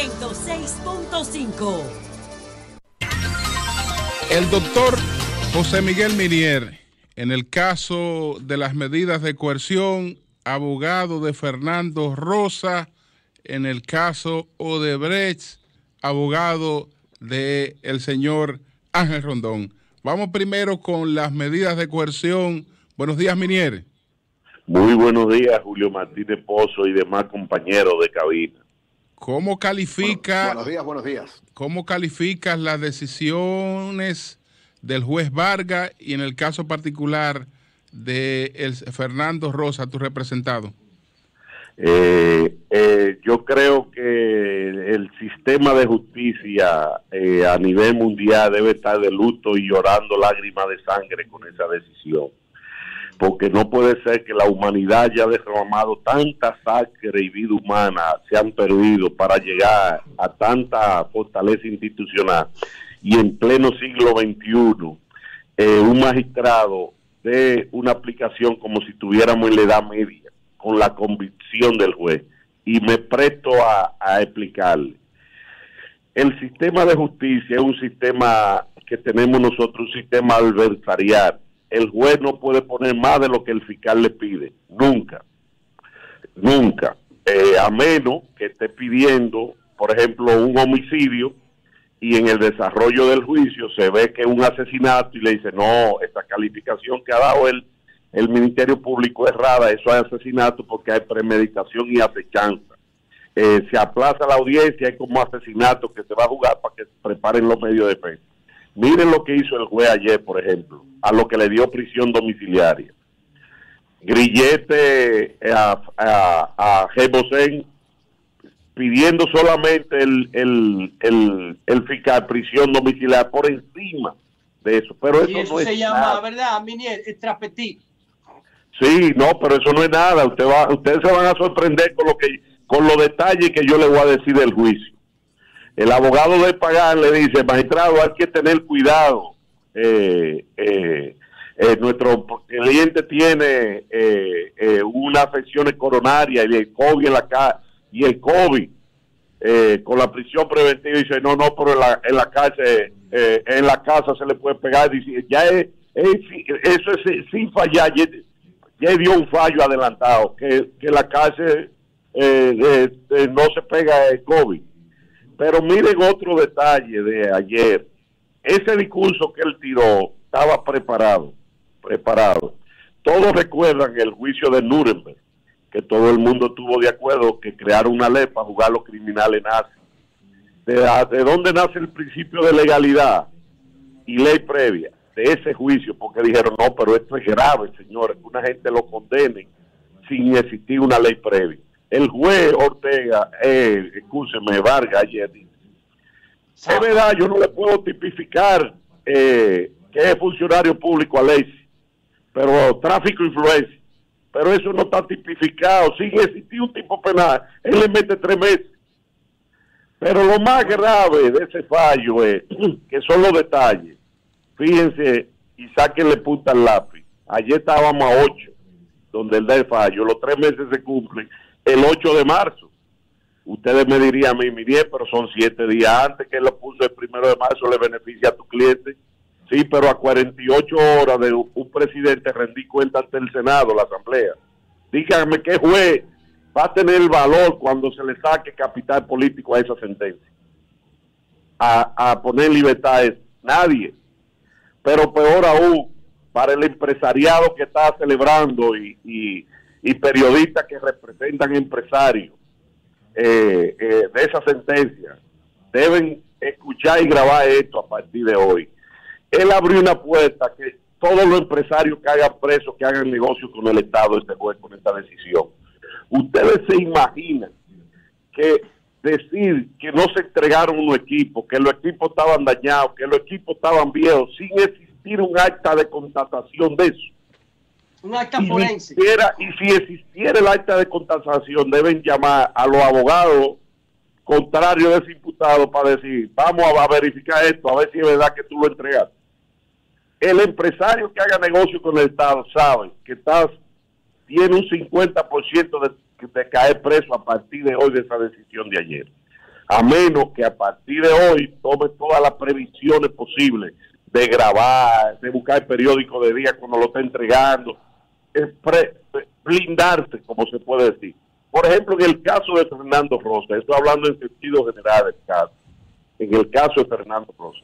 106.5. El doctor José Miguel Minier, en el caso de las medidas de coerción, abogado de Fernando Rosa, en el caso Odebrecht, abogado de el señor Ángel Rondón. Vamos primero con las medidas de coerción. Buenos días, Minier. Muy buenos días, Julio Martínez Pozo y demás compañeros de cabina. ¿Cómo califica? buenos días, buenos días. ¿Cómo calificas las decisiones del juez Vargas y en el caso particular de el Fernando Rosa, tu representado? Eh, eh, yo creo que el sistema de justicia eh, a nivel mundial debe estar de luto y llorando lágrimas de sangre con esa decisión. Porque no puede ser que la humanidad haya derramado tanta sangre y vida humana, se han perdido para llegar a tanta fortaleza institucional. Y en pleno siglo XXI, un magistrado de una aplicación como si tuviéramos en la Edad Media con la convicción del juez. Y me presto a, explicarle. El sistema de justicia es un sistema que tenemos nosotros, un sistema adversarial. El juez no puede poner más de lo que el fiscal le pide. Nunca. Nunca. Eh, a menos que esté pidiendo, por ejemplo, un homicidio y en el desarrollo del juicio se ve que es un asesinato y le dice, no, esta calificación que ha dado él el Ministerio Público errada, eso es asesinato porque hay premeditación y acechanza. Eh, se aplaza la audiencia, es como asesinato que se va a jugar para que preparen los medios de defensa. Miren lo que hizo el juez ayer, por ejemplo, a lo que le dio prisión domiciliaria. Grillete eh, a, a, a pidiendo solamente el, el, el, el fiscal prisión domiciliaria por encima de eso. Pero eso, eso se llama, ¿verdad, Minier? Estrapetí. Sí, no, pero eso no es nada. Usted va, ustedes se van a sorprender con lo que, con los detalles que yo le voy a decir del juicio. El abogado de pagar le dice, magistrado, hay que tener cuidado. Eh, eh, eh, nuestro cliente tiene una afección coronaria y el COVID en la y el COVID con la prisión preventiva dice no no pero en la, en la casa en la casa se le puede pegar ya es, eso es sin fallar ya dio un fallo adelantado, que, la cárcel eh, eh, no se pega el COVID. Pero miren otro detalle de ayer. Ese discurso que él tiró estaba preparado, preparado. Todos recuerdan el juicio de Nuremberg, que todo el mundo estuvo de acuerdo que crear una ley para jugar los criminales nazis. ¿De, ¿De dónde nace el principio de legalidad y ley previa? de ese juicio porque dijeron, no, pero esto es grave, señores, que una gente lo condene sin existir una ley previa. El juez Ortega, eh, escúcheme, Vargas ayer dice, es verdad, yo no le puedo tipificar eh, que es funcionario público a ley, pero tráfico influencia, pero eso no está tipificado, sin existir un tipo penal, él le mete tres meses. Pero lo más grave de ese fallo es que son los detalles fíjense y sáquenle punta al lápiz. Ayer estábamos a 8, donde el da fallo. Los tres meses se cumplen el 8 de marzo. Ustedes me dirían a mí, mire, pero son siete días antes que lo puso el primero de marzo, le beneficia a tu cliente. Sí, pero a 48 horas de un presidente rendí cuenta ante el Senado, la Asamblea. Díganme qué juez va a tener el valor cuando se le saque capital político a esa sentencia. A, a poner libertad Nadie pero peor aún para el empresariado que está celebrando y, periodistas que representan empresarios eh, eh, de esa sentencia deben escuchar y grabar esto a partir de hoy. Él abrió una puerta que todos los empresarios que hagan presos, que hagan negocios con el Estado, este juez, con esta decisión. Ustedes se imaginan que decir que no se entregaron unos equipos, que los equipos estaban dañados, que los equipos estaban viejos, sin existir un acta de contratación de eso. Un acta forense. y si existiera el acta de contratación, deben llamar a los abogados contrarios de ese imputado para decir, vamos a verificar esto, a ver si es verdad que tú lo entregas. El empresario que haga negocio con el Estado sabe que estás, tiene un 50% de de caer preso a partir de hoy de esa decisión de ayer. a menos que a partir de hoy tome todas las previsiones posibles de grabar, de buscar el periódico de día cuando lo está entregando, blindarse, como se puede decir. Por ejemplo, en el caso de Fernando Rosa, estoy hablando en sentido general del caso, en el caso de Fernando Rosa.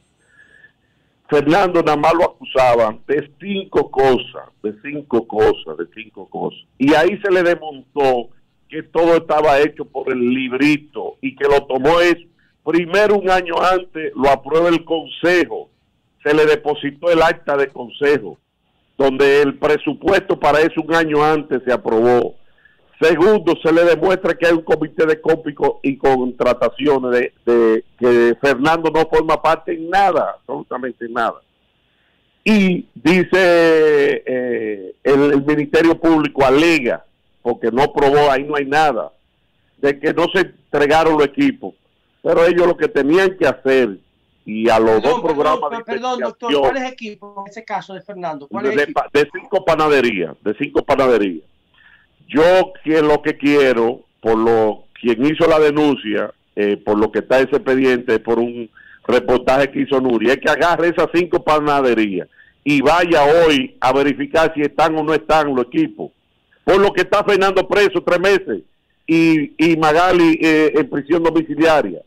Fernando nada más lo acusaban de cinco cosas, de cinco cosas, de cinco cosas. Y ahí se le desmontó que todo estaba hecho por el librito y que lo tomó es primero un año antes, lo aprueba el consejo, se le depositó el acta de consejo, donde el presupuesto para eso un año antes se aprobó. Segundo, se le demuestra que hay un comité de cómpico y contrataciones de, que Fernando no forma parte en nada, absolutamente en nada. Y dice eh, el, Ministerio Público alega, porque no probó, ahí no hay nada, de que no se entregaron los equipos. Pero ellos lo que tenían que hacer, y a los dos programas de Perdón, doctor, ¿cuál es equipo en ese caso de Fernando? ¿Cuál de, de cinco panaderías, de cinco panaderías. Yo que lo que quiero, por lo quien hizo la denuncia, eh, por lo que está ese expediente, por un reportaje que hizo Nuria, es que agarre esas cinco panaderías y vaya hoy a verificar si están o no están los equipos. Por lo que está Fernando preso tres meses y, y Magali eh, en prisión domiciliaria.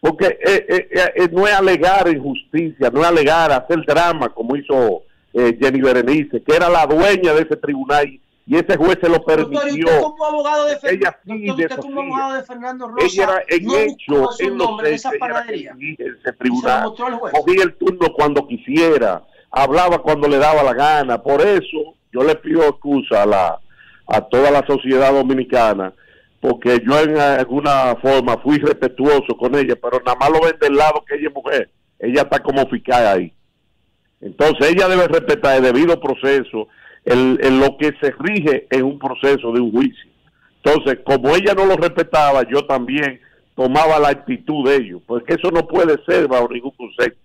Porque eh, no es alegar injusticia, no es alegar hacer drama como hizo Jenny Berenice, que era la dueña de ese tribunal y ese juez se lo permitió. Doctor, usted como abogado de, ella sí usted como abogado de Fernando Rosa, ella era en hecho, en los de esa panadería. ese tribunal, cogía el turno cuando quisiera, hablaba cuando le daba la gana. Por eso yo le pido excusa a la a toda la sociedad dominicana, porque yo en alguna forma fui respetuoso con ella, pero nada más lo ven del lado que ella es mujer. Ella está como fiscal ahí. Entonces ella debe respetar el debido proceso el, lo que se rige en un proceso de un juicio. Entonces, como ella no lo respetaba, yo también tomaba la actitud de ellos, porque eso no puede ser bajo ningún concepto,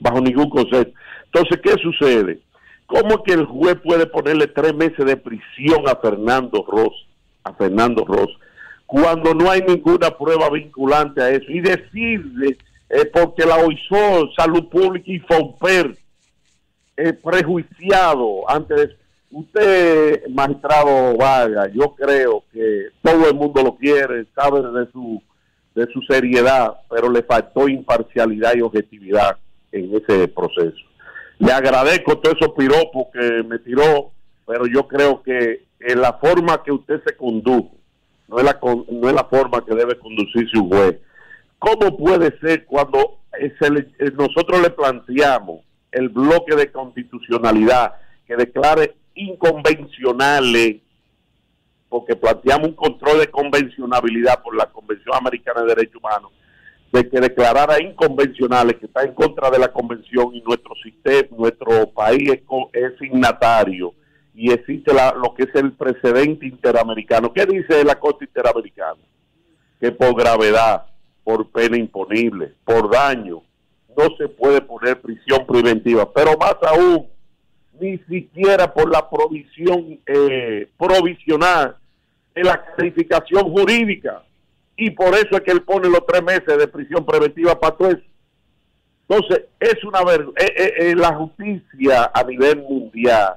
bajo ningún concepto. Entonces, ¿qué sucede? ¿Cómo que el juez puede ponerle tres meses de prisión a Fernando Ross, a Fernando Ross, cuando no hay ninguna prueba vinculante a eso? Y decirle, eh, porque la OISO, Salud Pública y FOMPER, eh, prejuiciado antes Usted, magistrado Vargas, yo creo que todo el mundo lo quiere, sabe de su, de su seriedad, pero le faltó imparcialidad y objetividad en ese proceso. Le agradezco todos esos piropos que me tiró, pero yo creo que en la forma que usted se condujo, no es la, no es la forma que debe conducirse un juez. ¿Cómo puede ser cuando nosotros le planteamos el bloque de constitucionalidad que declare inconvencionales, porque planteamos un control de convencionabilidad por la Convención Americana de Derechos Humanos, de que declarara inconvencionales, que está en contra de la Convención y nuestro sistema, nuestro país es, signatario y existe lo que es el precedente interamericano. ¿Qué dice la Corte Interamericana? Que por gravedad, por pena imponible, por daño, no se puede poner prisión preventiva, pero más aún ni siquiera por la provisión eh, provisional de la calificación jurídica. Y por eso es que él pone los tres meses de prisión preventiva para todo eso. Entonces, es una verdad. Eh, eh, la justicia a nivel mundial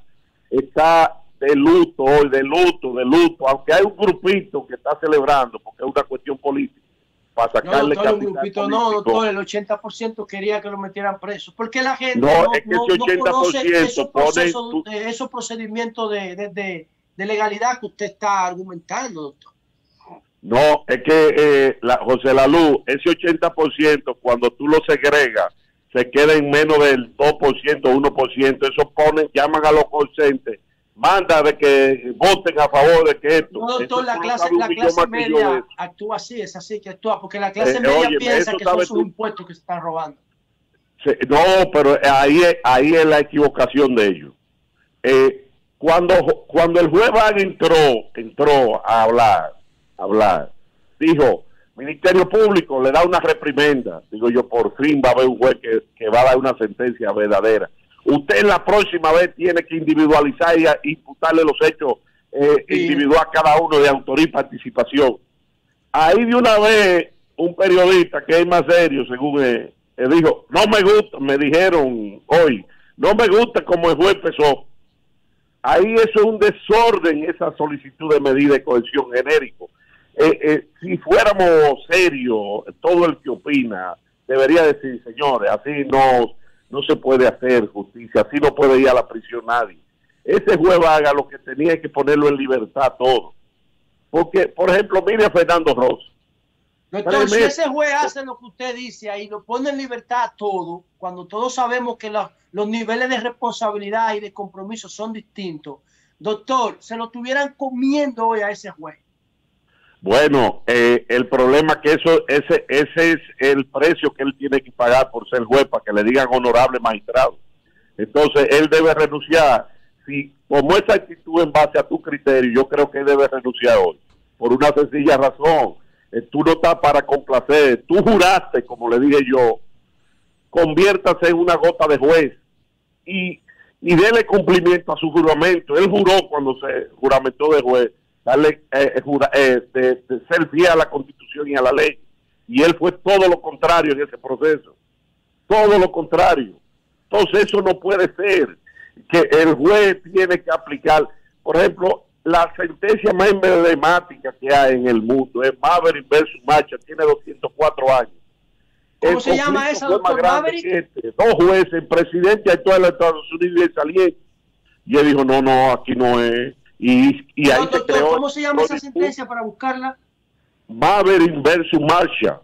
está de luto hoy, de luto, de luto, aunque hay un grupito que está celebrando, porque es una cuestión política para sacarle no, doctor, grupito, no, doctor, el 80% quería que lo metieran preso. Porque la gente no, no, es que ese 80% no conoce esos, procesos, esos procedimientos de, de, de, legalidad que usted está argumentando, doctor. No, es que eh, la, José Lalu, ese 80% cuando tú lo segregas, se queda en menos del 2%, 1%. Eso ponen, llaman a los conscientes manda de que voten a favor de que esto. No, doctor, la clase, la clase media actúa así, es así que actúa, porque la clase eh, media piensa que son sus impuestos que se están robando. no, pero ahí, ahí es la equivocación de ellos. Eh, cuando, cuando el juez Van entró, entró a hablar, a hablar, dijo, Ministerio Público le da una reprimenda. Digo yo, por fin va a haber un juez que, que va a dar una sentencia verdadera usted la próxima vez tiene que individualizar y imputarle los hechos eh, individual a cada uno de autoría y participación. Ahí de una vez un periodista que es más serio, según él, dijo, no me gusta, me dijeron hoy, no me gusta como el juez empezó. Ahí eso es un desorden, esa solicitud de medida de cohesión genérico. Eh, eh, si fuéramos serios, todo el que opina debería decir, señores, así no, no se puede hacer justicia, así no puede ir a la prisión nadie. Ese juez haga lo que tenía que ponerlo en libertad todo. Porque, por ejemplo, mire a Fernando Ross. Entonces, si ese juez hace lo que usted dice ahí, lo pone en libertad todo, cuando todos sabemos que los niveles de responsabilidad y de compromiso son distintos, doctor, se lo tuvieran comiendo hoy a ese juez. Bueno, eh, el problema que eso, ese, ese es el precio que él tiene que pagar por ser juez para que le digan honorable magistrado. Entonces, él debe renunciar. Si como esa actitud en base a tu criterio, yo creo que él debe renunciar hoy. Por una sencilla razón. Eh, tú no estás para complacer. Tú juraste, como le dije yo, conviértase en una gota de juez y, y dele cumplimiento a su juramento. Él juró cuando se juramentó de juez darle, eh, eh, eh, de, ser fiel a la constitución y a la ley. Y él fue todo lo contrario en ese proceso. Todo lo contrario. Entonces eso no puede ser. Que el juez tiene que aplicar, por ejemplo, la sentencia más emblemática que hay en el mundo es Maverick versus Macha, tiene 204 años. ¿Cómo se llama esa, doctor Maverick? Este. Dos jueces, el presidente actual de Estados Unidos y el Y él dijo, no, no, aquí no es. Y, y ahí ¿Cómo se llama esa sentencia para buscarla? Maverick versus Marshall.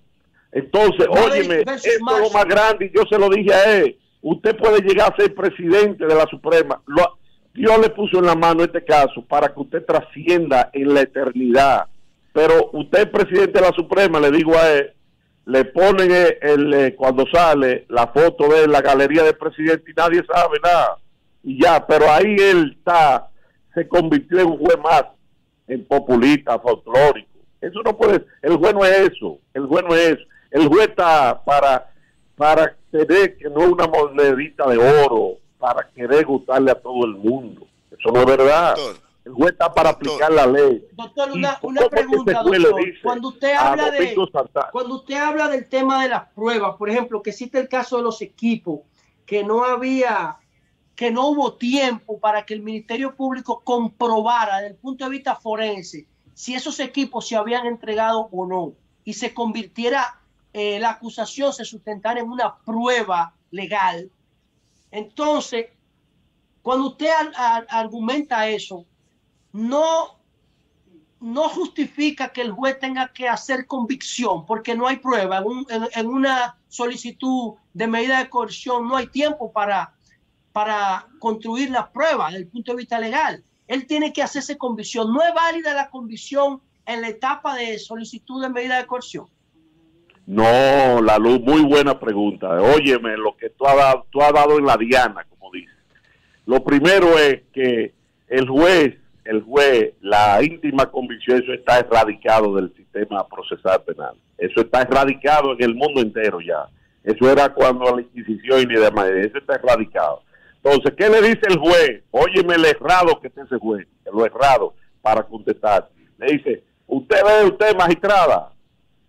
Entonces, óyeme, esto es lo más grande y yo se lo dije a él. Usted puede llegar a ser presidente de la Suprema. Lo, Dios le puso en la mano este caso para que usted trascienda en la eternidad. Pero usted es presidente de la Suprema, le digo a él, le ponen el, eh, cuando sale la foto de la galería del presidente y nadie sabe nada. Y ya, pero ahí él está se convirtió en un juez más, en populista, folclórico. Eso no puede, el juez no es eso, el juez no es eso. El juez está para, para tener que no es una monedita de oro, para querer gustarle a todo el mundo. Eso no es verdad. el juez está para aplicar la ley. Doctor, una, una pregunta, doctor. Cuando usted habla de, cuando usted habla del tema de las pruebas, por ejemplo, que existe el caso de los equipos, que no había que no hubo tiempo para que el Ministerio Público comprobara desde el punto de vista forense si esos equipos se habían entregado o no y se convirtiera eh, la acusación, se sustentara en una prueba legal. Entonces, cuando usted argumenta eso, no, no justifica que el juez tenga que hacer convicción porque no hay prueba. en una solicitud de medida de coerción no hay tiempo para para construir la prueba desde el punto de vista legal. Él tiene que hacerse convicción. No es válida la convicción en la etapa de solicitud de medida de coerción. No, la luz, muy buena pregunta. Óyeme, lo que tú has dado, tú has dado en la diana, como dice. Lo primero es que el juez, el juez, la íntima convicción, eso está erradicado del sistema procesal penal. Eso está erradicado en el mundo entero ya. Eso era cuando la Inquisición y demás, eso está erradicado. Entonces, ¿qué le dice el juez? Óyeme el errado que está ese juez, lo errado, para contestar. Le dice, usted ve, usted magistrada,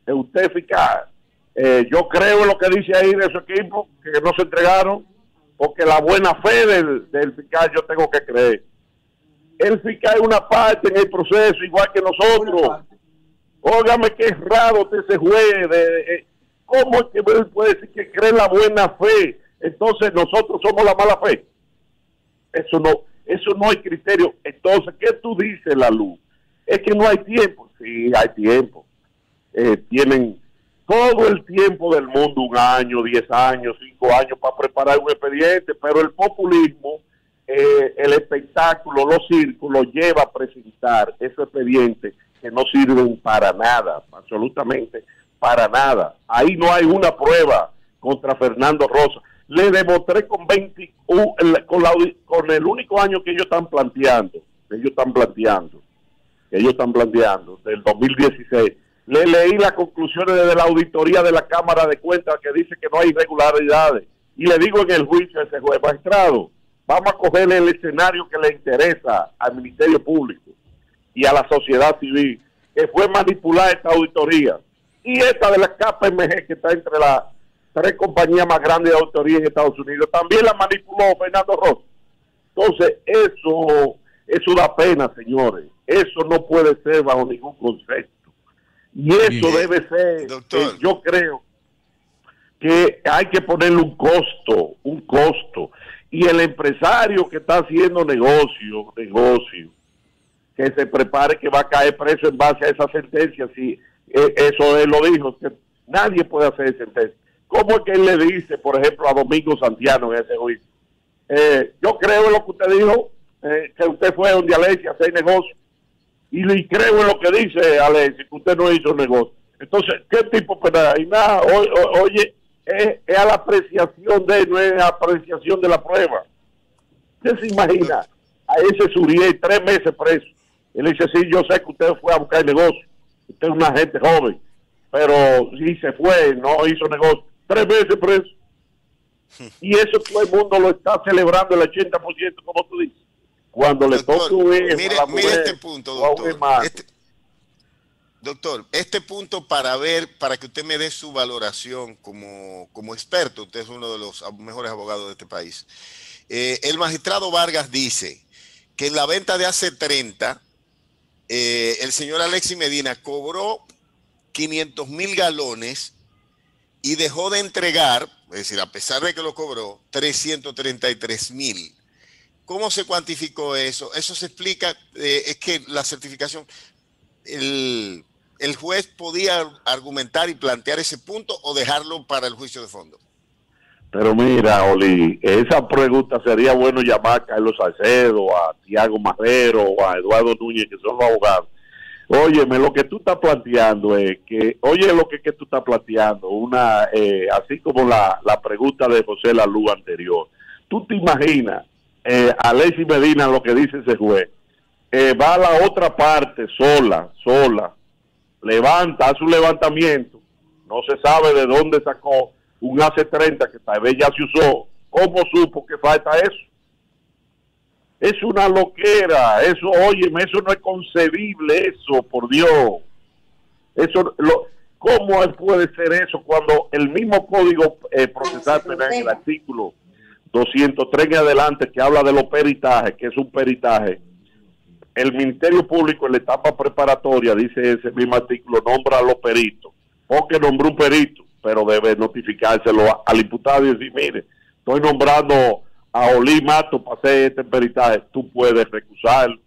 usted eficaz. Eh, yo creo en lo que dice ahí de su equipo, que no se entregaron, porque la buena fe del, fiscal yo tengo que creer. El fiscal es una parte en el proceso, igual que nosotros. Óigame qué raro ese juez. De, ¿Cómo es que puede decir que cree la buena fe? Entonces nosotros somos la mala fe. Eso no, eso no hay criterio. Entonces, ¿qué tú dices, la luz? Es que no hay tiempo. Sí, hay tiempo. Eh, tienen todo el tiempo del mundo, un año, diez años, cinco años para preparar un expediente, pero el populismo, eh, el espectáculo, los círculos lleva a presentar esos expedientes que no sirven para nada, absolutamente para nada. Ahí no hay una prueba contra Fernando Rosa le demostré con 20, con, la, con el único año que ellos están planteando, que ellos están planteando, que ellos están planteando, del 2016, le leí las conclusiones de la auditoría de la Cámara de Cuentas que dice que no hay irregularidades. Y le digo en el juicio a ese juez magistrado, vamos a cogerle el escenario que le interesa al Ministerio Público y a la sociedad civil, que fue manipular esta auditoría. Y esta de la KPMG, que está entre las tres compañías más grandes de autoría en Estados Unidos, también la manipuló Fernando Ross. Entonces, eso, eso da pena, señores. Eso no puede ser bajo ningún concepto. Y eso debe ser, eh, yo creo que hay que ponerle un costo, un costo. Y el empresario que está haciendo negocio, negocio, que se prepare que va a caer preso en base a esa sentencia, si eh, eso él lo dijo, que nadie puede hacer sentencia. ¿Cómo es que él le dice, por ejemplo, a Domingo Santiano en ese juicio? Eh, yo creo en lo que usted dijo, que usted fue donde Alexia a hacer negocio y le creo en lo que dice Alexis, que usted no hizo negocio. Entonces, ¿qué tipo penal? Y nada, oye, es, a la apreciación de, no es a apreciación de la prueba. ¿Usted se imagina a ese Suriel tres meses preso? Él dice, sí, yo sé que usted fue a buscar negocio, usted es una gente joven, pero sí se fue, no hizo negocio. Tres meses preso. Y eso todo el mundo lo está celebrando el 80%, como tú dices cuando le toca mire, mire este punto, doctor. Este, doctor, este punto para ver, para que usted me dé su valoración como, como experto, usted es uno de los mejores abogados de este país. Eh, el magistrado Vargas dice que en la venta de hace 30, eh, el señor Alexis Medina cobró 500 mil galones y dejó de entregar, es decir, a pesar de que lo cobró, 333 mil. ¿Cómo se cuantificó eso? Eso se explica, eh, es que la certificación, el, juez podía argumentar y plantear ese punto o dejarlo para el juicio de fondo. Pero mira, Oli, esa pregunta sería bueno llamar a Carlos Salcedo, a Tiago Marrero a Eduardo Núñez, que son los abogados. Óyeme, lo que tú estás planteando es que, oye lo que, que tú estás planteando, una eh, así como la, la pregunta de José Lalú anterior. Tú te imaginas eh, Alexis Medina, lo que dice ese juez, eh, va a la otra parte sola, sola, levanta, hace un levantamiento, no se sabe de dónde sacó un AC-30 que tal vez ya se usó, ¿cómo supo que falta eso? Es una loquera, eso, óyeme, eso no es concebible, eso, por Dios. Eso, lo, ¿Cómo puede ser eso cuando el mismo código eh, procesal penal en el artículo 203 en adelante que habla de los peritajes, que es un peritaje, el Ministerio Público en la etapa preparatoria, dice ese mismo artículo, nombra a los peritos, o que nombre un perito, pero debe notificárselo al imputado y decir, mire, estoy nombrando a Olí Mato para hacer este peritaje, tú puedes recusarlo,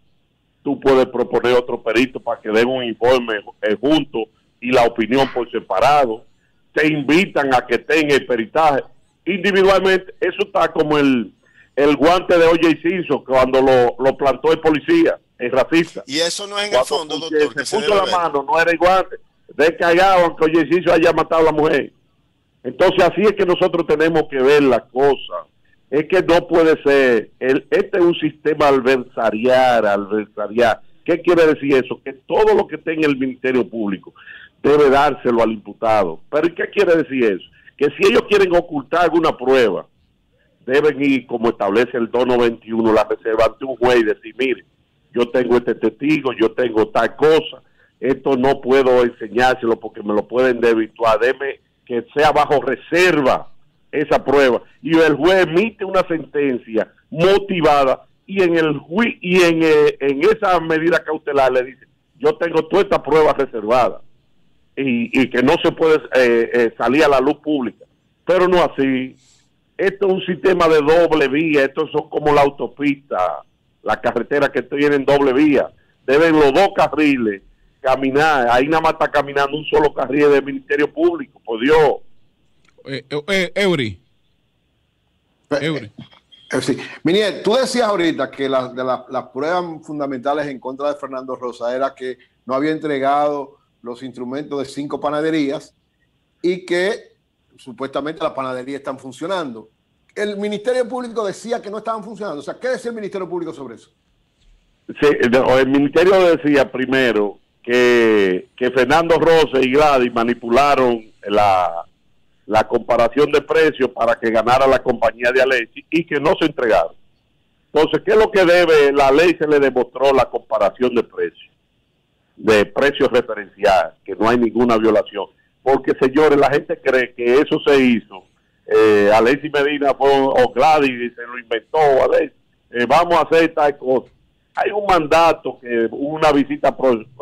tú puedes proponer otro perito para que den un informe eh, junto y la opinión por separado, te invitan a que tenga el peritaje, individualmente, eso está como el, el guante de O.J. Simpson cuando lo, lo plantó el policía, el racista. Y eso no es en el fondo, doctor. Se, puso la mano, no era el guante. Descargado, aunque O.J. Simpson haya matado a la mujer. Entonces, así es que nosotros tenemos que ver la cosa. Es que no puede ser. El, este es un sistema adversarial, adversarial. ¿Qué quiere decir eso? Que todo lo que tenga el Ministerio Público debe dárselo al imputado. ¿Pero qué quiere decir eso? que si ellos quieren ocultar alguna prueba, deben ir, como establece el 291, la reserva ante un juez y decir, mire, yo tengo este testigo, yo tengo tal cosa, esto no puedo enseñárselo porque me lo pueden desvirtuar, deme que sea bajo reserva esa prueba. Y el juez emite una sentencia motivada y en el y en, eh, en esa medida cautelar le dice, yo tengo toda esta prueba reservada y, que no se puede eh, eh, salir a la luz pública. Pero no así. Esto es un sistema de doble vía, esto son como la autopista, la carretera que tiene en doble vía. Deben los dos carriles caminar, ahí nada más está caminando un solo carril del Ministerio Público, por Dios. Eh, eh Eury. Eury. Sí. Minier, tú decías ahorita que de las pruebas fundamentales en contra de Fernando Rosa era que no había entregado los instrumentos de cinco panaderías y que supuestamente las panaderías están funcionando. El Ministerio Público decía que no estaban funcionando. O sea, ¿qué decía el Ministerio Público sobre eso? Sí, el Ministerio decía primero que, que Fernando Rosa y Gladys manipularon la, la comparación de precios para que ganara la compañía de Alexi y que no se entregaron. Entonces, ¿qué es lo que debe? La ley se le demostró la comparación de precios de precios referenciales, que no hay ninguna violación. porque señores, la gente cree que eso se hizo. Eh, Alexis Medina fue, o Gladys se lo inventó, eh, vamos a hacer tal cosa. Hay un mandato, que una visita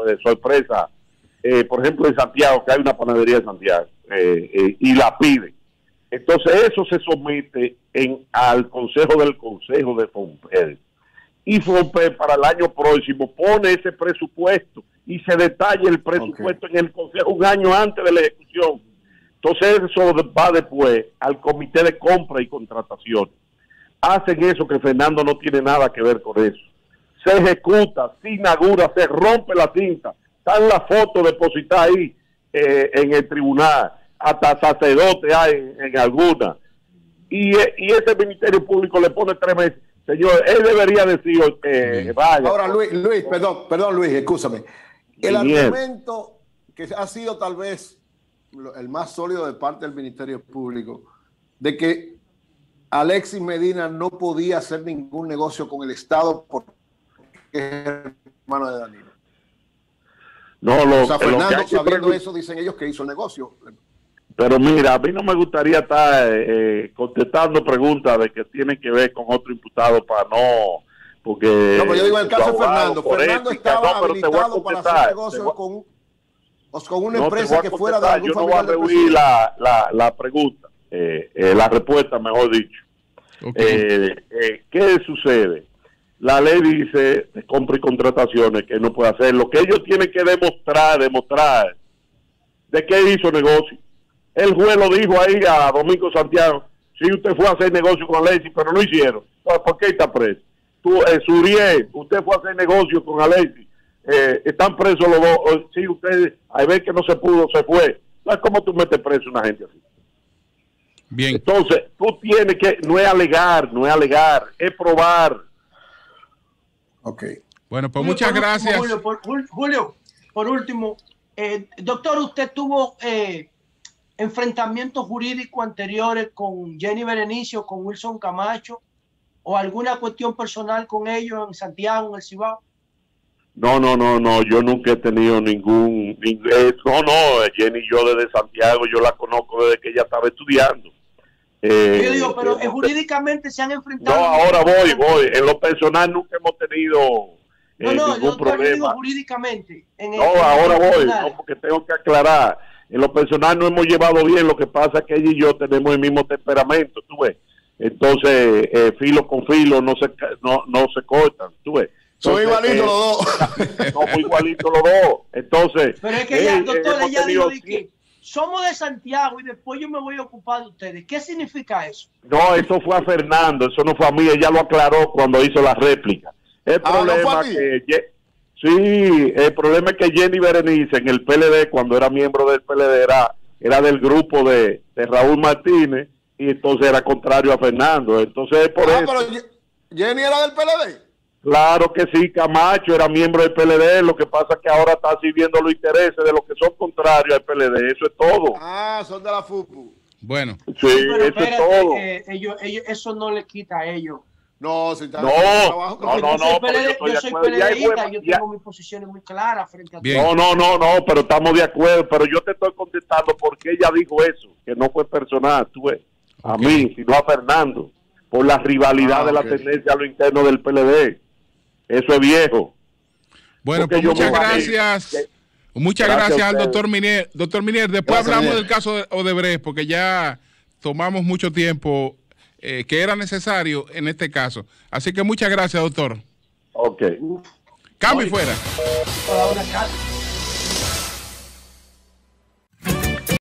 de sorpresa, eh, por ejemplo en Santiago, que hay una panadería de Santiago, eh, y la pide. Entonces eso se somete en, al Consejo del Consejo de Fomper. Y Fomper para el año próximo pone ese presupuesto y se detalla el presupuesto en el Consejo un año antes de la ejecución. Entonces eso va después al Comité de Compra y Contratación. Hacen eso que Fernando no tiene nada que ver con eso. Se ejecuta, se inaugura, se rompe la cinta. Están las fotos depositadas ahí eh, en el tribunal hasta sacerdote hay en, alguna. Y, y, ese Ministerio Público le pone tres meses. Señor, él debería decir que vaya. Ahora, Luis, Luis, perdón, perdón, Luis, escúchame. El argumento que ha sido tal vez el más sólido de parte del Ministerio Público, de que Alexis Medina no podía hacer ningún negocio con el Estado porque es hermano de Danilo. No, lo, o sea, Fernando, sabiendo eso, dicen ellos que hizo el negocio. Pero mira, a mí no me gustaría estar eh, contestando preguntas de que tienen que ver con otro imputado para no, porque... No, pero yo digo el caso de Fernando. Fernando estaba habilitado para hacer negocio con, con una empresa que fuera de algún Yo no voy a rehuir la, la, la, pregunta, eh, eh, la respuesta, mejor dicho. ¿Qué sucede? La ley dice de compra y contrataciones que no puede hacer. Lo que ellos tienen que demostrar, demostrar de qué hizo negocio el juez lo dijo ahí a Domingo Santiago. Si usted fue a hacer negocio con Alexis, pero no hicieron. ¿Por qué está preso? Tú, eh, Suriel, usted fue a hacer negocio con Alexis. Eh, están presos los dos. Si usted, hay ver que no se pudo, se fue. No es como tú metes preso a una gente así. Bien. Entonces, tú tienes que, no es alegar, no es alegar, es probar. Ok. Bueno, pues muchas gracias. Julio, por, último, eh, doctor, usted tuvo eh, enfrentamientos jurídicos anteriores con Jenny Berenicio, con Wilson Camacho, o alguna cuestión personal con ellos en Santiago, en el Cibao? No, no, no, no, yo nunca he tenido ningún, eh, no, no, Jenny yo desde Santiago, yo la conozco desde que ella estaba estudiando. Eh, yo digo, pero eh, jurídicamente se han enfrentado. No, ahora voy, voy. En lo personal nunca hemos tenido no, no, ningún yo problema. Digo jurídicamente. no, ahora voy, no, porque tengo que aclarar en lo personal no hemos llevado bien, lo que pasa es que ella y yo tenemos el mismo temperamento, tú ves. Entonces, eh, filo con filo no se, no, no se cortan, tú ves. Son igualitos los dos. Somos igualitos los dos. Entonces. Pero es que ya, doctor, ella dijo que somos de Santiago y después yo me voy a ocupar de ustedes. ¿Qué significa eso? No, eso fue a Fernando, eso no fue a mí. Ella lo aclaró cuando hizo la réplica. El ah, problema es que Sí, el problema es que Jenny Berenice en el PLD, cuando era miembro del PLD, era, era del grupo de, Raúl Martínez y entonces era contrario a Fernando. Entonces, por ah, eso. Pero Jenny era del PLD. Claro que sí, Camacho era miembro del PLD, lo que pasa es que ahora está sirviendo los intereses de los que son contrarios al PLD, eso es todo. Ah, son de la FUPU. Bueno. Sí, eso es todo. ellos, eso no le quita a ellos no, si está no, no, no, no, yo soy PLDista, yo tengo mis posiciones muy claras frente a No, no, no, no, pero estamos de acuerdo, pero yo te estoy contestando porque ella dijo eso, que no fue personal, tú ves, a mí, sino a Fernando, por la rivalidad ah, de la tendencia a lo interno del PLD. Eso es viejo. Bueno, pues muchas gracias. muchas gracias, al doctor Minier. Doctor Minier, después hablamos del caso de Odebrecht, porque ya tomamos mucho tiempo eh, que era necesario en este caso. Así que muchas gracias, doctor. Ok. Cambio y fuera.